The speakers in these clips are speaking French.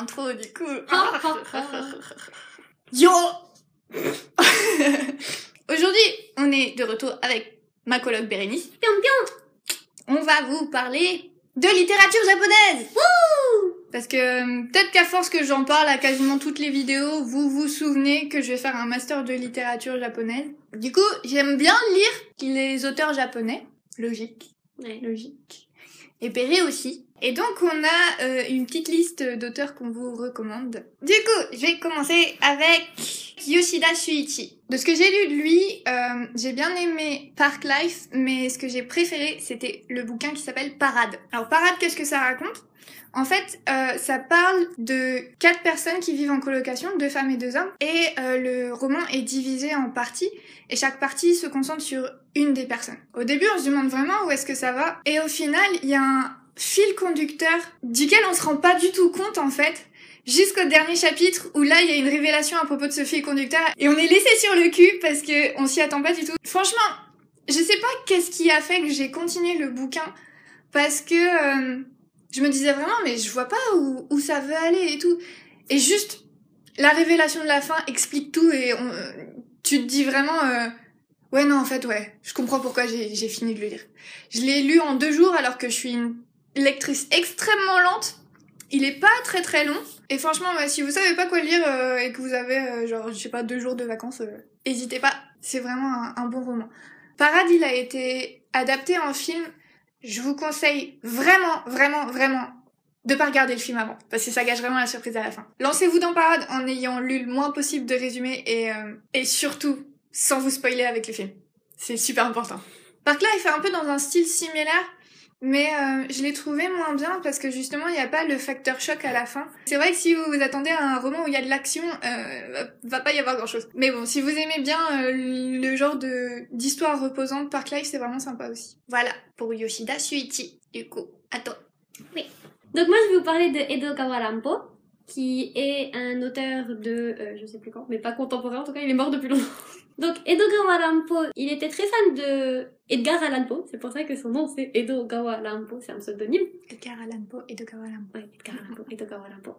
l'intro du coup. Ah, Yo Aujourd'hui, on est de retour avec ma coloc Bérénice. Pion, pion. On va vous parler de littérature japonaise. Parce que euh, peut-être qu'à force que j'en parle à quasiment toutes les vidéos, vous vous souvenez que je vais faire un master de littérature japonaise. Du coup, j'aime bien lire les auteurs japonais. Logique, Ouais. logique. Et Perret aussi. Et donc on a euh, une petite liste d'auteurs qu'on vous recommande. Du coup, je vais commencer avec Yoshida Shuichi. De ce que j'ai lu de lui, euh, j'ai bien aimé Park Life, mais ce que j'ai préféré, c'était le bouquin qui s'appelle Parade. Alors Parade, qu'est-ce que ça raconte? En fait, euh, ça parle de quatre personnes qui vivent en colocation, deux femmes et deux hommes, et euh, le roman est divisé en parties, et chaque partie se concentre sur une des personnes. Au début, on se demande vraiment où est-ce que ça va, et au final, il y a un fil conducteur duquel on se rend pas du tout compte en fait, jusqu'au dernier chapitre où là, il y a une révélation à propos de ce fil conducteur, et on est laissé sur le cul parce que on s'y attend pas du tout. Franchement, je sais pas qu'est-ce qui a fait que j'ai continué le bouquin, parce que... euh, je me disais vraiment, mais je vois pas où, ça veut aller et tout. Et juste, la révélation de la fin explique tout et tu te dis vraiment, euh, ouais, non, en fait, ouais, je comprends pourquoi j'ai fini de le lire. Je l'ai lu en deux jours alors que je suis une lectrice extrêmement lente. Il est pas très très long. Et franchement, ouais, si vous savez pas quoi lire euh, et que vous avez, euh, genre, je sais pas, deux jours de vacances, euh, hésitez pas. C'est vraiment un, bon roman. Parade, il a été adapté en film je vous conseille vraiment, vraiment, vraiment de pas regarder le film avant, parce que ça gâche vraiment la surprise à la fin. Lancez-vous dans Parade en ayant lu le moins possible de résumés et, euh, et surtout sans vous spoiler avec le film. C'est super important. Park Life est un peu dans un style similaire, mais euh, je l'ai trouvé moins bien parce que justement il n'y a pas le facteur choc à la fin. C'est vrai que si vous vous attendez à un roman où il y a de l'action, euh, va- pas y avoir grand chose. Mais bon, si vous aimez bien euh, le genre de d'histoire reposante, Park Life c'est vraiment sympa aussi. Voilà pour Yoshida Shuichi. Du coup, à toi. Donc moi, je vais vous parler de Edo Kawarampo, qui est un auteur de, euh, je sais plus quand, mais pas contemporain en tout cas, il est mort depuis longtemps. Donc Edo Kawarampo, il était très fan de Edgar Allan Poe, c'est pour ça que son nom c'est Edo Kawarampo, c'est un pseudonyme. Edgar Allan Poe Poe. Ouais, Edgar Allan Poe, Edo Kawarampo.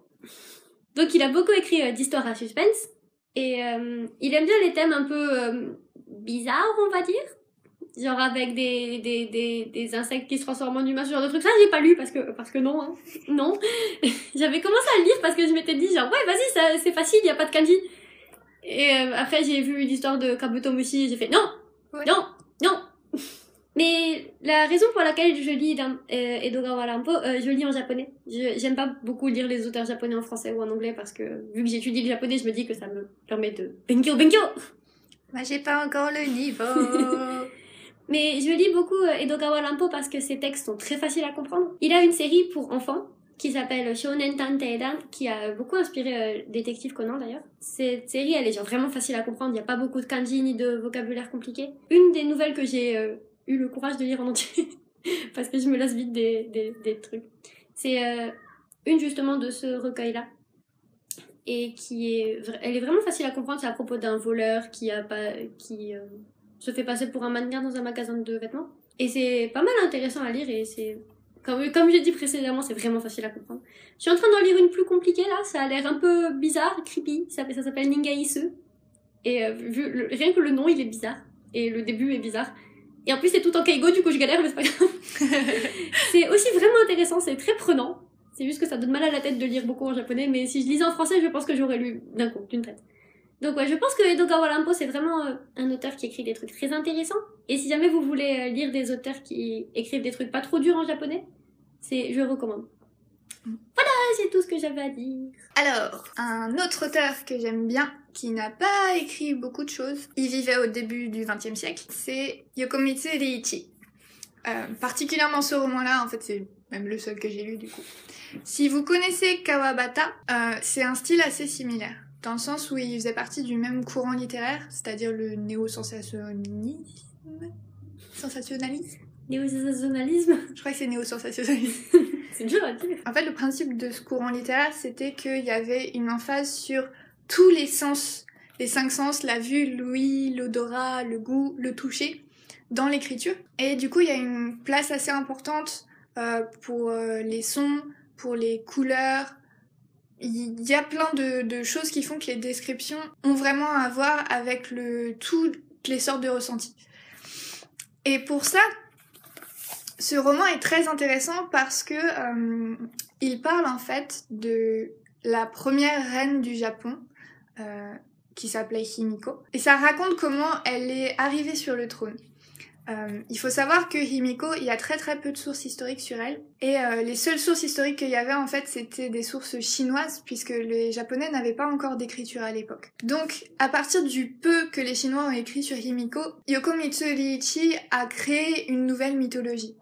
Donc il a beaucoup écrit euh, d'histoires à suspense, et euh, il aime bien les thèmes un peu euh, bizarres, on va dire. Genre avec des, des, des, des insectes qui se transforment en humains, ce genre de trucs. Ça, j'ai pas lu parce que, parce que non, hein. Non. J'avais commencé à le lire parce que je m'étais dit, genre, ouais, vas-y, ça- c'est facile, y a pas de kanji. Et euh, après, j'ai vu l'histoire de Kabuto Mushi et j'ai fait, non, Ouais. non, non. Mais la raison pour laquelle je lis dans, euh, Edogawa Rampo, euh, je lis en japonais. J'aime pas beaucoup lire les auteurs japonais en français ou en anglais parce que vu que j'étudie le japonais, je me dis que ça me permet de benkyo benkyo. Moi j'ai pas encore le niveau. Mais je lis beaucoup euh, Edogawa Rampo parce que ses textes sont très faciles à comprendre. Il a une série pour enfants qui s'appelle Shonen Tanteidan, qui a beaucoup inspiré euh, Détective Conan d'ailleurs. Cette série, elle est vraiment facile à comprendre, il n'y a pas beaucoup de kanji ni de vocabulaire compliqué. Une des nouvelles que j'ai euh, eu le courage de lire en entier, parce que je me lasse vite des, des, trucs, c'est euh, une justement de ce recueil-là. Et qui est, elle est vraiment facile à comprendre, c'est à propos d'un voleur qui a pas, qui se fait passer pour un mannequin dans un magasin de vêtements. Et c'est pas mal intéressant à lire et c'est, comme, comme j'ai dit précédemment, c'est vraiment facile à comprendre. Je suis en train d'en lire une plus compliquée là, ça a l'air un peu bizarre, creepy, ça, ça s'appelle Ningaisu. Et euh, vu le- rien que le nom il est bizarre, et le début est bizarre. Et en plus c'est tout en keigo, du coup je galère, mais c'est pas grave. c'est aussi vraiment intéressant, c'est très prenant. C'est juste que ça donne mal à la tête de lire beaucoup en japonais, mais si je lisais en français, je pense que j'aurais lu d'un coup, d'une traite. Donc ouais, je pense que Edogawa Rampo, c'est vraiment euh, un auteur qui écrit des trucs très intéressants. Et si jamais vous voulez euh, lire des auteurs qui écrivent des trucs pas trop durs en japonais, c'est, je recommande. Voilà, c'est tout ce que j'avais à dire. Alors, un autre auteur que j'aime bien, qui n'a pas écrit beaucoup de choses, il vivait au début du XXe siècle, c'est Yokomitsu Reiichi. Euh, particulièrement ce roman-là, en fait, c'est même le seul que j'ai lu du coup. Si vous connaissez Kawabata, c'est un style assez similaire, dans le sens où il faisait partie du même courant littéraire, c'est-à-dire le néo-sensationnalisme? Sensationnalisme? Néo-sensationnalisme, Je crois que c'est néo-sensationnalisme. c'est dur à dire. En fait, le principe de ce courant littéraire, c'était qu'il y avait une emphase sur tous les sens, les cinq sens, la vue, l'ouïe, l'odorat, le goût, le toucher, dans l'écriture. Et du coup, il y a une place assez importante euh, pour euh, les sons, pour les couleurs, il y a plein de, choses qui font que les descriptions ont vraiment à voir avec toutes les sortes de ressentis. Et pour ça, ce roman est très intéressant parce que euh, il parle en fait de la première reine du Japon, euh, qui s'appelait Himiko. Et ça raconte comment elle est arrivée sur le trône. Euh, il faut savoir que Himiko, il y a très très peu de sources historiques sur elle. Et euh, les seules sources historiques qu'il y avait en fait, c'était des sources chinoises, puisque les Japonais n'avaient pas encore d'écriture à l'époque. Donc, à partir du peu que les Chinois ont écrit sur Himiko, Yoko Mitsubishi a créé une nouvelle mythologie.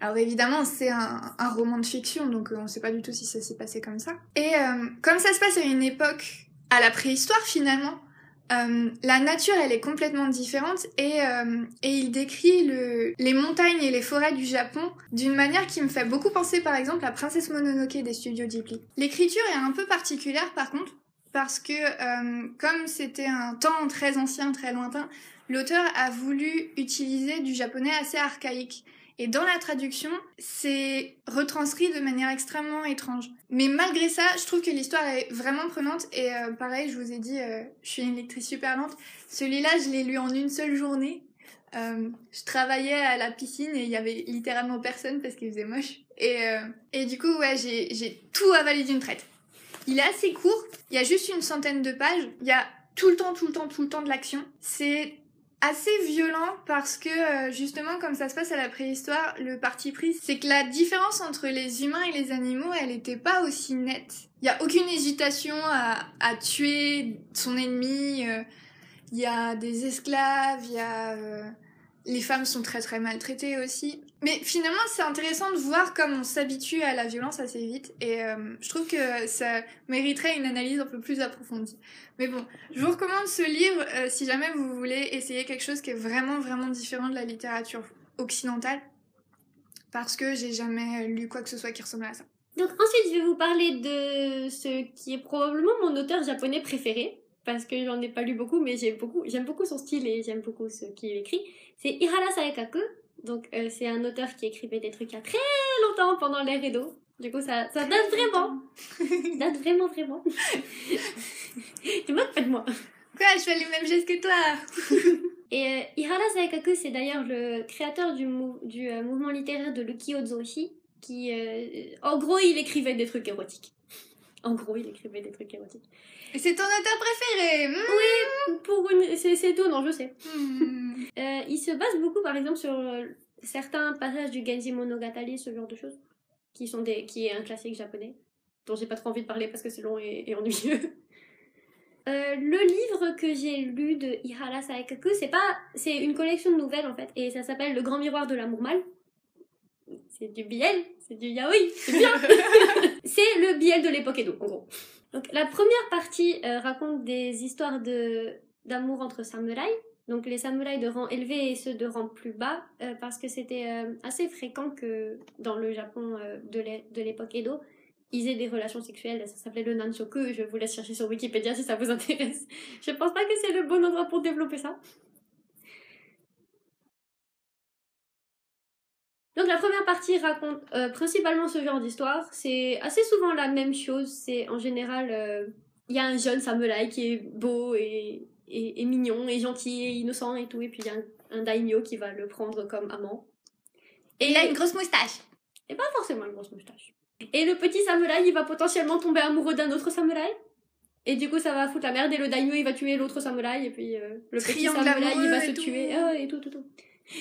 Alors évidemment, c'est un, un, roman de fiction, donc euh, on ne sait pas du tout si ça s'est passé comme ça. Et comme ça se passe à une époque, à la préhistoire finalement, euh, la nature, elle est complètement différente et, euh, il décrit le, les montagnes et les forêts du Japon d'une manière qui me fait beaucoup penser par exemple à Princesse Mononoke des studios Ghibli. L'écriture est un peu particulière par contre parce que euh, comme c'était un temps très ancien, très lointain, l'auteur a voulu utiliser du japonais assez archaïque. Et dans la traduction, c'est retranscrit de manière extrêmement étrange. Mais malgré ça, je trouve que l'histoire est vraiment prenante. Et euh, pareil, je vous ai dit, euh, je suis une lectrice super lente. Celui-là, je l'ai lu en une seule journée. Euh, je travaillais à la piscine et il y avait littéralement personne parce qu'il faisait moche. Et, et du coup, ouais, j'ai tout avalé d'une traite. Il est assez court, il y a juste une centaine de pages. Il y a tout le temps, tout le temps, tout le temps de l'action. C'est assez violent parce que euh, justement comme ça se passe à la préhistoire, le parti pris c'est que la différence entre les humains et les animaux, elle était pas aussi nette. Il y a aucune hésitation à, à tuer son ennemi. Euh, il y a des esclaves, il y a euh, les femmes sont très très maltraitées aussi. Mais finalement, c'est intéressant de voir comme on s'habitue à la violence assez vite et euh, je trouve que ça mériterait une analyse un peu plus approfondie. Mais bon, je vous recommande ce livre euh, si jamais vous voulez essayer quelque chose qui est vraiment vraiment différent de la littérature occidentale parce que j'ai jamais lu quoi que ce soit qui ressemble à ça. Donc ensuite, je vais vous parler de ce qui est probablement mon auteur japonais préféré parce que j'en ai pas lu beaucoup, mais j'aime beaucoup, son style et j'aime beaucoup ce qu'il écrit. C'est Ihara Saekaku. Donc, euh, c'est un auteur qui écrivait des trucs il y a très longtemps pendant l'ère Edo. Du coup, ça, ça date vraiment. date vraiment, vraiment. tu moques pas de moi. Quoi, je fais les mêmes gestes que toi. et euh, Ihara Saekaku, c'est d'ailleurs le créateur du, du euh, mouvement littéraire de Luki Ozoshi, qui, euh, en gros, il écrivait des trucs érotiques. En gros, il écrivait des trucs érotiques. C'est ton auteur préféré hmm. Oui, c'est non, je sais. Hmm. euh, il se base beaucoup, par exemple, sur euh, certains passages du Genji Monogatari, ce genre de choses, qui, sont des... qui est un classique japonais, dont j'ai pas trop envie de parler parce que c'est long et, ennuyeux. Euh, le livre que j'ai lu de Ihara Saekaku, c'est pas, c'est une collection de nouvelles en fait, et ça s'appelle Le Grand Miroir de l'amour mal. C'est du biel, c'est du yaoi, c'est bien. c'est le biel de l'époque Edo, en gros. Donc la première partie euh, raconte des histoires de d'amour entre samouraïs. Donc les samouraïs de rang élevé et ceux de rang plus bas, euh, parce que c'était euh, assez fréquent que dans le Japon de l'époque Edo, ils aient des relations sexuelles. Ça s'appelait le nanshoku. Je vous laisse chercher sur Wikipédia si ça vous intéresse. Je pense pas que c'est le bon endroit pour développer ça. Donc la première partie raconte euh, principalement ce genre d'histoire. C'est assez souvent la même chose. C'est en général, euh, il y a un jeune samouraï qui est beau et, et, mignon et gentil et innocent et tout. Et puis il y a un, daimyo qui va le prendre comme amant. Et il a une grosse moustache. Et pas forcément une grosse moustache. Et le petit samouraï, il va potentiellement tomber amoureux d'un autre samouraï. Et du coup, ça va foutre la merde. Et le daimyo, il va tuer l'autre samouraï. Et puis euh, le petit samouraï, il va se tuer. Ah et tout, tout, tout.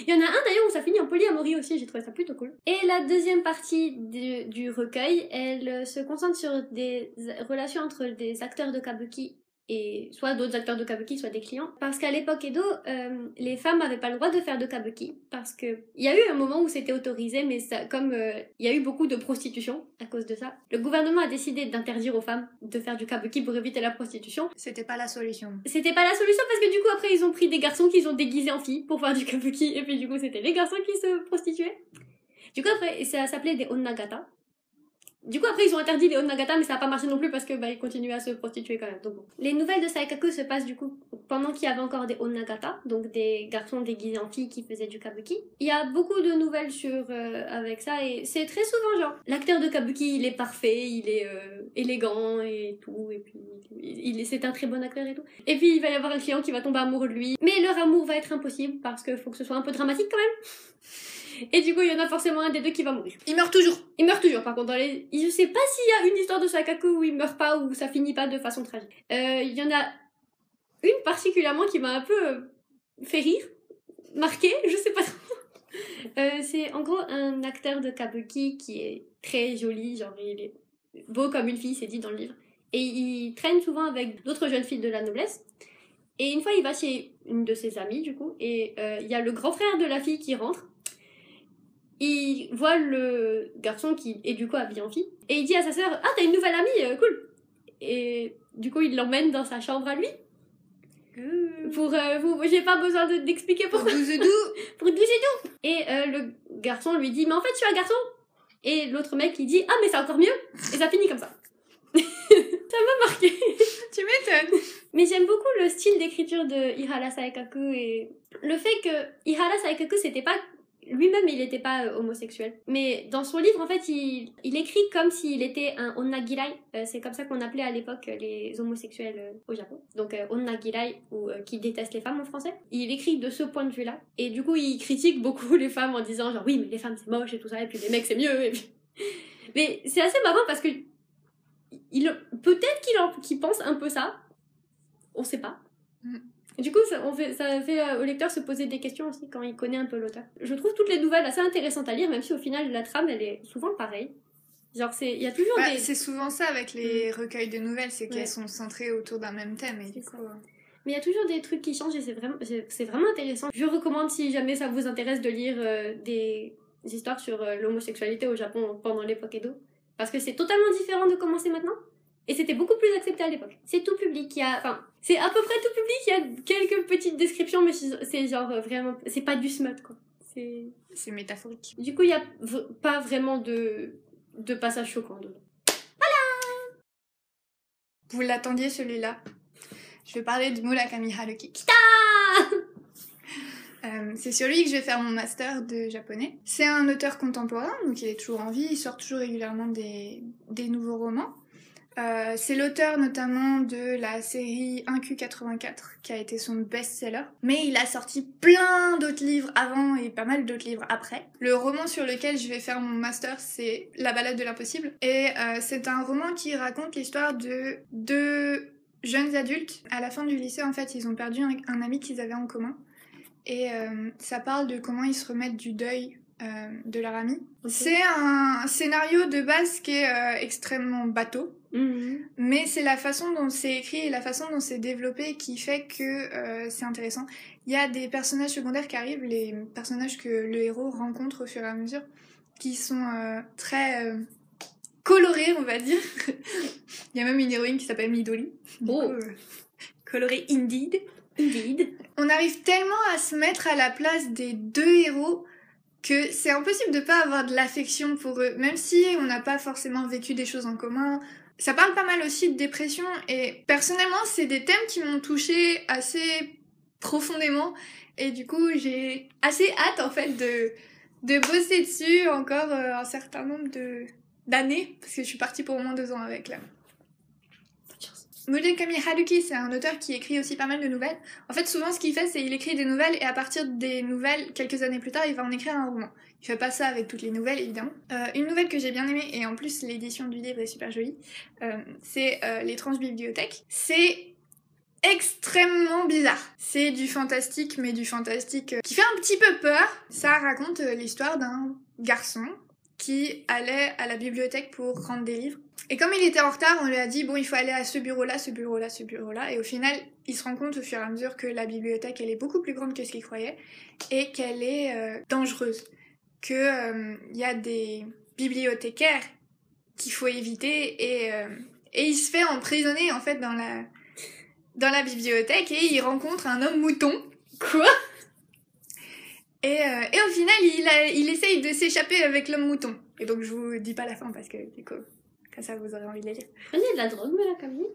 Il y en a un d'ailleurs où ça finit en polyamorie aussi, j'ai trouvé ça plutôt cool. Et la deuxième partie du, du recueil, elle se concentre sur des relations entre des acteurs de kabuki et soit d'autres acteurs de kabuki, soit des clients. Parce qu'à l'époque Edo, euh, les femmes n'avaient pas le droit de faire de kabuki. Parce que il y a eu un moment où c'était autorisé, mais ça, comme euh, il y a eu beaucoup de prostitution à cause de ça, le gouvernement a décidé d'interdire aux femmes de faire du kabuki pour éviter la prostitution. C'était pas la solution. C'était pas la solution parce que du coup après ils ont pris des garçons qu'ils ont déguisés en filles pour faire du kabuki et puis du coup c'était les garçons qui se prostituaient. Du coup après ça s'appelait des onnagata Du coup, après, ils ont interdit les Onagata, mais ça n'a pas marché non plus parce que bah, ils continuaient à se prostituer quand même. Donc, bon. Les nouvelles de Saikaku se passent du coup pendant qu'il y avait encore des Onagata, donc des garçons déguisés en filles qui faisaient du kabuki. Il y a beaucoup de nouvelles sur euh, avec ça et c'est très souvent genre l'acteur de kabuki, il est parfait, il est euh, élégant et tout, et puis il est c'est un très bon acteur et tout. Et puis il va y avoir un client qui va tomber amoureux de lui, mais leur amour va être impossible parce qu'il faut que ce soit un peu dramatique quand même. Et du coup, il y en a forcément un des deux qui va mourir. Il meurt toujours. Il meurt toujours, par contre. Dans les... Je sais pas s'il y a une histoire de Sakaku où il meurt pas ou ça finit pas de façon tragique. Euh, il y en a une particulièrement qui m'a un peu euh, fait rire, marqué, je sais pas trop. Euh, c'est en gros un acteur de kabuki qui est très joli, genre il est beau comme une fille, c'est dit dans le livre. Et il traîne souvent avec d'autres jeunes filles de la noblesse. Et une fois, il va chez une de ses amies, du coup, et euh, il y a le grand frère de la fille qui rentre il voit le garçon qui est du coup habillé en fille et il dit à sa sœur ah t'as une nouvelle amie euh, cool! Et du coup il l'emmène dans sa chambre à lui. Pour euh, vous j'ai pas besoin de- d'expliquer pourquoi. Pour douze et tout et euh, le garçon lui dit mais en fait je suis un garçon et l'autre mec il dit ah mais c'est encore mieux et ça finit comme ça. Ça m'a marqué. Tu m'étonnes. mais j'aime beaucoup le style d'écriture de Ihara Saekaku et le fait que Ihara Saekaku c'était pas lui-même il n'était pas euh, homosexuel. Mais dans son livre en fait il, écrit comme s'il était un onnagirai. Euh, c'est comme ça qu'on appelait à l'époque euh, les homosexuels euh, au Japon. Donc onnagirai ou qui détestent les femmes en français. Il écrit de ce point de vue là et du coup il critique beaucoup les femmes en disant genre oui mais les femmes c'est moche et tout ça et puis les mecs c'est mieux mais c'est assez marrant parce que il peut-être qu'il en- qu'il pense un peu ça. On sait pas. Mm. Du coup, ça, on fait, ça fait euh, au lecteur se poser des questions aussi quand il connaît un peu l'auteur. Je trouve toutes les nouvelles assez intéressantes à lire, même si au final la trame elle est souvent pareille. Genre c'est, il y a toujours Bah, des. c'est souvent ça avec les recueils de nouvelles, c'est qu'elles Ouais. sont centrées autour d'un même thème. Et du C'est coup, ça. euh, Mais il y a toujours des trucs qui changent et c'est vraiment, c'est vraiment intéressant. Je recommande si jamais ça vous intéresse de lire euh, des histoires sur euh, l'homosexualité au Japon pendant l'époque Edo. Parce que c'est totalement différent de comment c'est maintenant. Et c'était beaucoup plus accepté à l'époque. C'est tout public. Il y a, enfin, c'est à peu près tout public. Il y a quelques petites descriptions, mais c'est genre euh, vraiment, c'est pas du smut quoi. C'est c'est métaphorique. Du coup, il n'y a pas vraiment de, de passage choquant dedans. Vous l'attendiez celui-là Je vais parler de Murakami Haruki. Euh, c'est sur lui que je vais faire mon master de japonais. C'est un auteur contemporain, donc il est toujours en vie, il sort toujours régulièrement des, des nouveaux romans. Euh, c'est l'auteur notamment de la série 1Q84 qui a été son best-seller. Mais il a sorti plein d'autres livres avant et pas mal d'autres livres après. Le roman sur lequel je vais faire mon master, c'est La balade de l'impossible. Et euh, c'est un roman qui raconte l'histoire de deux jeunes adultes. À la fin du lycée, en fait, ils ont perdu un, un ami qu'ils avaient en commun. Et euh, ça parle de comment ils se remettent du deuil euh, de leur ami. C'est un scénario de base qui est euh, extrêmement bateau. Mhm. Mais c'est la façon dont c'est écrit et la façon dont c'est développé qui fait que euh, c'est intéressant. Il y a des personnages secondaires qui arrivent, les personnages que le héros rencontre au fur et à mesure, qui sont euh, très euh, colorés, on va dire. Il y a même une héroïne qui s'appelle Midori. Du Oh. colorée indeed. Indeed. On arrive tellement à se mettre à la place des deux héros que c'est impossible de pas avoir de l'affection pour eux, même si on n'a pas forcément vécu des choses en commun. Ça parle pas mal aussi de dépression et personnellement c'est des thèmes qui m'ont touché assez profondément et du coup j'ai assez hâte en fait de de bosser dessus encore euh, un certain nombre de d'années parce que je suis partie pour au moins deux ans avec là. Murakami Haruki, c'est un auteur qui écrit aussi pas mal de nouvelles. En fait, souvent, ce qu'il fait, c'est il écrit des nouvelles et à partir des nouvelles, quelques années plus tard, il va en écrire un roman. Il fait pas ça avec toutes les nouvelles, évidemment. Euh, une nouvelle que j'ai bien aimée, et en plus, l'édition du livre est super jolie, euh, c'est euh, L'étrange bibliothèque. C'est extrêmement bizarre. C'est du fantastique, mais du fantastique qui fait un petit peu peur. Ça raconte l'histoire d'un garçon qui allait à la bibliothèque pour rendre des livres. Et comme il était en retard, on lui a dit bon, il faut aller à ce bureau-là, ce bureau-là, ce bureau-là. Et au final, il se rend compte au fur et à mesure que la bibliothèque, elle est beaucoup plus grande que ce qu'il croyait et qu'elle est euh, dangereuse. Que euh, y a des bibliothécaires qu'il faut éviter et euh, et il se fait emprisonner en fait dans la dans la bibliothèque et il rencontre un homme mouton. Quoi? Et, euh, et au final, il, a- il essaye de s'échapper avec l'homme mouton. Et donc je vous dis pas la fin parce que du coup, comme ça vous aurez envie de les lire. Il y a de la drogue, Murakami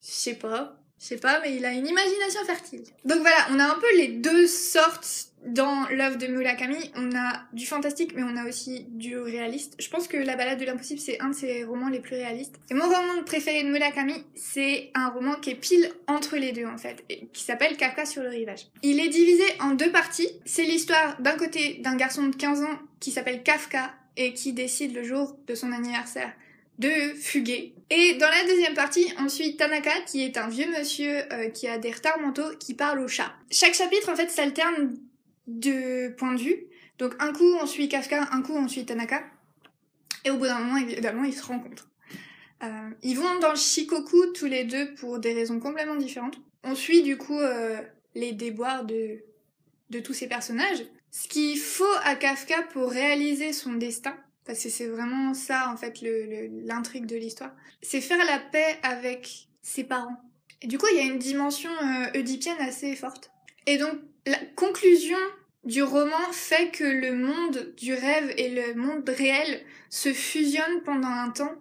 Je sais pas. Je sais pas, mais il a une imagination fertile. Donc voilà, on a un peu les deux sortes dans l'œuvre de Murakami. On a du fantastique, mais on a aussi du réaliste. Je pense que La balade de l'impossible, c'est un de ses romans les plus réalistes. Et mon roman préféré de Murakami, c'est un roman qui est pile entre les deux, en fait, et qui s'appelle Kafka sur le rivage. Il est divisé en deux parties. C'est l'histoire d'un côté d'un garçon de 15 ans qui s'appelle Kafka et qui décide le jour de son anniversaire de fuguer. Et dans la deuxième partie, on suit Tanaka, qui est un vieux monsieur euh, qui a des retards mentaux, qui parle au chat. Chaque chapitre, en fait, s'alterne de points de vue. Donc un coup, on suit Kafka, un coup, on suit Tanaka. Et au bout d'un moment, évidemment, ils se rencontrent. Euh, ils vont dans le Shikoku tous les deux pour des raisons complètement différentes. On suit du coup euh, les déboires de, de tous ces personnages. Ce qu'il faut à Kafka pour réaliser son destin, parce que c'est vraiment ça, en fait, l'intrigue de l'histoire. C'est faire la paix avec ses parents. Et du coup, il y a une dimension euh, oedipienne assez forte. Et donc, la conclusion du roman fait que le monde du rêve et le monde réel se fusionnent pendant un temps.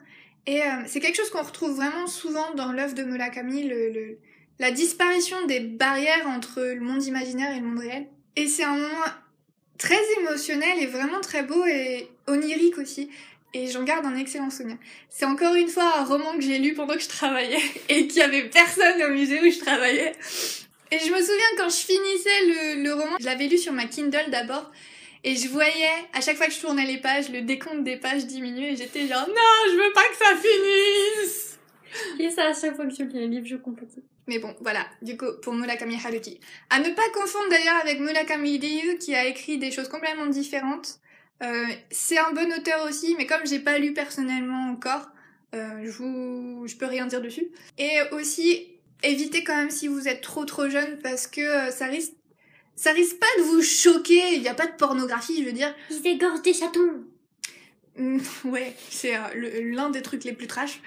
Et euh, c'est quelque chose qu'on retrouve vraiment souvent dans l'œuvre de Murakami, le, la disparition des barrières entre le monde imaginaire et le monde réel. Et c'est un moment très émotionnel et vraiment très beau et onirique aussi. Et j'en garde un excellent souvenir. C'est encore une fois un roman que j'ai lu pendant que je travaillais et qu'il y avait personne au musée où je travaillais. Et je me souviens quand je finissais le, roman, je l'avais lu sur ma Kindle d'abord. Et je voyais, à chaque fois que je tournais les pages, le décompte des pages diminuer et j'étais genre, non, je veux pas que ça finisse! Et ça, à chaque fois que je lis un livre, je compatis. Mais bon, voilà, du coup, pour Murakami Haruki. À ne pas confondre d'ailleurs avec Murakami Ryu, qui a écrit des choses complètement différentes. Euh, c'est un bon auteur aussi, mais comme j'ai pas lu personnellement encore, euh, je vous, je peux rien dire dessus. Et aussi, évitez quand même si vous êtes trop trop jeune, parce que euh, ça risque, ça risque pas de vous choquer. Il n'y a pas de pornographie, je veux dire. Ils égorgent des chatons. Ouais, c'est l'un des trucs les plus trash.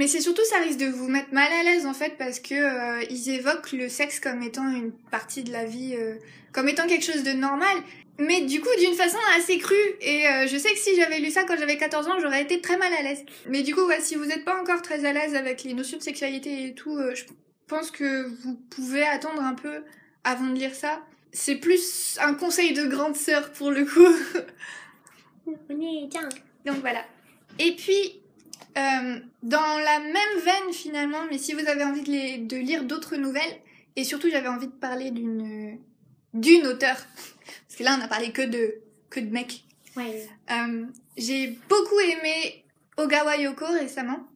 Mais c'est surtout ça risque de vous mettre mal à l'aise en fait parce que euh, ils évoquent le sexe comme étant une partie de la vie, euh, comme étant quelque chose de normal. Mais du coup d'une façon assez crue. Et euh, je sais que si j'avais lu ça quand j'avais 14 ans, j'aurais été très mal à l'aise. Mais du coup, ouais, si vous n'êtes pas encore très à l'aise avec les notions de sexualité et tout, je pense que vous pouvez attendre un peu avant de lire ça. C'est plus un conseil de grande sœur pour le coup. Donc voilà. Et puis, euh, dans la même veine finalement, mais si vous avez envie de, les, de lire d'autres nouvelles, et surtout j'avais envie de parler d'une d'une auteure, parce que là on a parlé que de que de mecs. Ouais. Euh, j'ai beaucoup aimé Ogawa Yoko récemment.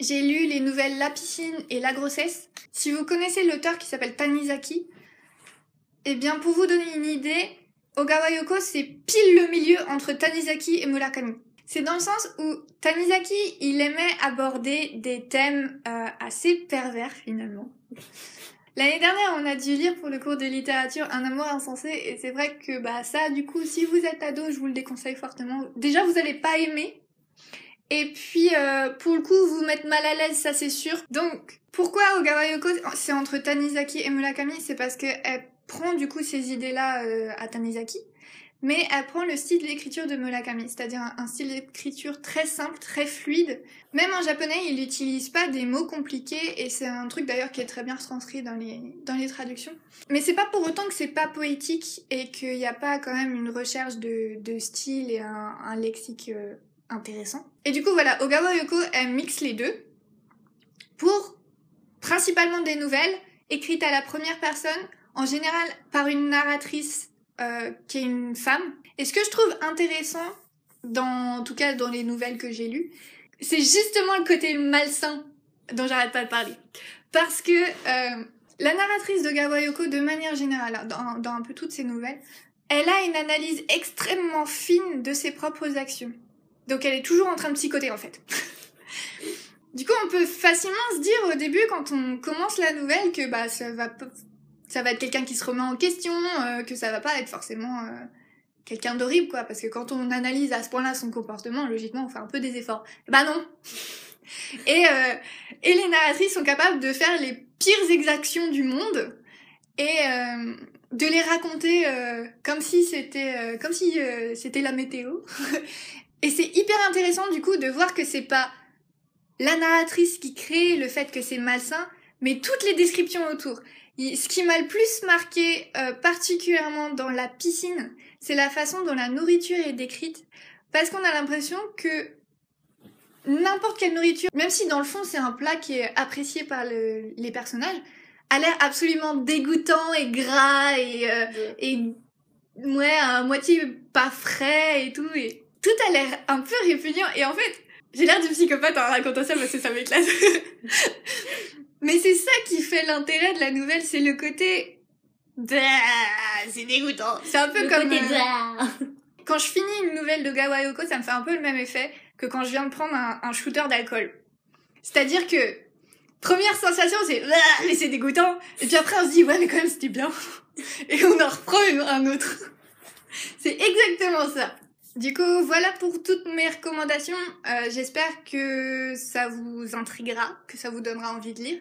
J'ai lu les nouvelles La piscine et La grossesse. Si vous connaissez l'auteur qui s'appelle Tanizaki, eh bien pour vous donner une idée, Ogawa Yoko c'est pile le milieu entre Tanizaki et Murakami. C'est dans le sens où Tanizaki, il aimait aborder des thèmes euh, assez pervers finalement. L'année dernière, on a dû lire pour le cours de littérature Un amour insensé et c'est vrai que bah ça, du coup, si vous êtes ado, je vous le déconseille fortement. Déjà, vous allez pas aimer. Et puis, euh, pour le coup, vous mettre mal à l'aise, ça c'est sûr. Donc, pourquoi Ogawa Yoko, c'est entre Tanizaki et Murakami? C'est parce qu'elle prend du coup ces idées-là euh, à Tanizaki mais elle prend le style d'écriture de Murakami, c'est-à-dire un, style d'écriture très simple, très fluide. Même en japonais, il n'utilise pas des mots compliqués, et c'est un truc d'ailleurs qui est très bien transcrit dans les, dans les traductions. Mais c'est pas pour autant que c'est pas poétique, et qu'il n'y a pas quand même une recherche de, de style et un, un lexique euh, intéressant. Et du coup, voilà, Ogawa Yoko, elle mixe les deux, pour principalement des nouvelles, écrites à la première personne, en général par une narratrice euh, qui est une femme. Et ce que je trouve intéressant, dans, en tout cas dans les nouvelles que j'ai lues, c'est justement le côté malsain dont j'arrête pas de parler. Parce que euh, la narratrice de Gawayoko, de manière générale, dans, dans un peu toutes ses nouvelles, elle a une analyse extrêmement fine de ses propres actions. Donc elle est toujours en train de psychoter en fait. du coup, on peut facilement se dire au début, quand on commence la nouvelle, que bah ça va ça va être quelqu'un qui se remet en question, euh, que ça va pas être forcément euh, quelqu'un d'horrible, quoi. Parce que quand on analyse à ce point-là son comportement, logiquement, on fait un peu des efforts. Bah non et, euh, et les narratrices sont capables de faire les pires exactions du monde, et euh, de les raconter euh, comme si c'était euh, comme si c'était la météo. et c'est hyper intéressant du coup de voir que c'est pas la narratrice qui crée le fait que c'est malsain, mais toutes les descriptions autour. Ce qui m'a le plus marqué, euh, particulièrement dans la piscine, c'est la façon dont la nourriture est décrite, parce qu'on a l'impression que n'importe quelle nourriture, même si dans le fond c'est un plat qui est apprécié par le- les personnages, a l'air absolument dégoûtant et gras et, euh, et ouais, à moitié pas frais et tout, et tout a l'air un peu répugnant, et en fait, j'ai l'air du psychopathe en racontant ça parce que ça m'éclate. Mais c'est ça qui fait l'intérêt de la nouvelle, c'est le côté... Bah, C'est dégoûtant. C'est un peu Le comme... côté euh, blah. quand je finis une nouvelle de Gawa Yoko, ça me fait un peu le même effet que quand je viens de prendre un, un shooter d'alcool. C'est-à-dire que, première sensation, c'est Ah, mais c'est dégoûtant. Et puis après, on se dit, ouais, mais quand même, c'était bien. Et on en reprend un autre. C'est exactement ça. Du coup, voilà pour toutes mes recommandations. Euh, J'espère que ça vous intriguera, que ça vous donnera envie de lire.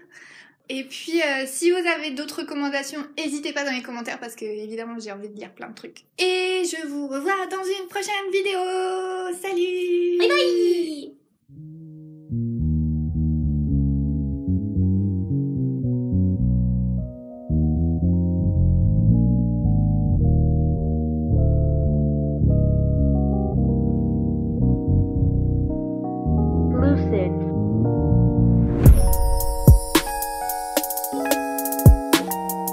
Et puis, euh, si vous avez d'autres recommandations, n'hésitez pas dans les commentaires parce que, évidemment, j'ai envie de lire plein de trucs. Et je vous revois dans une prochaine vidéo. Salut Bye bye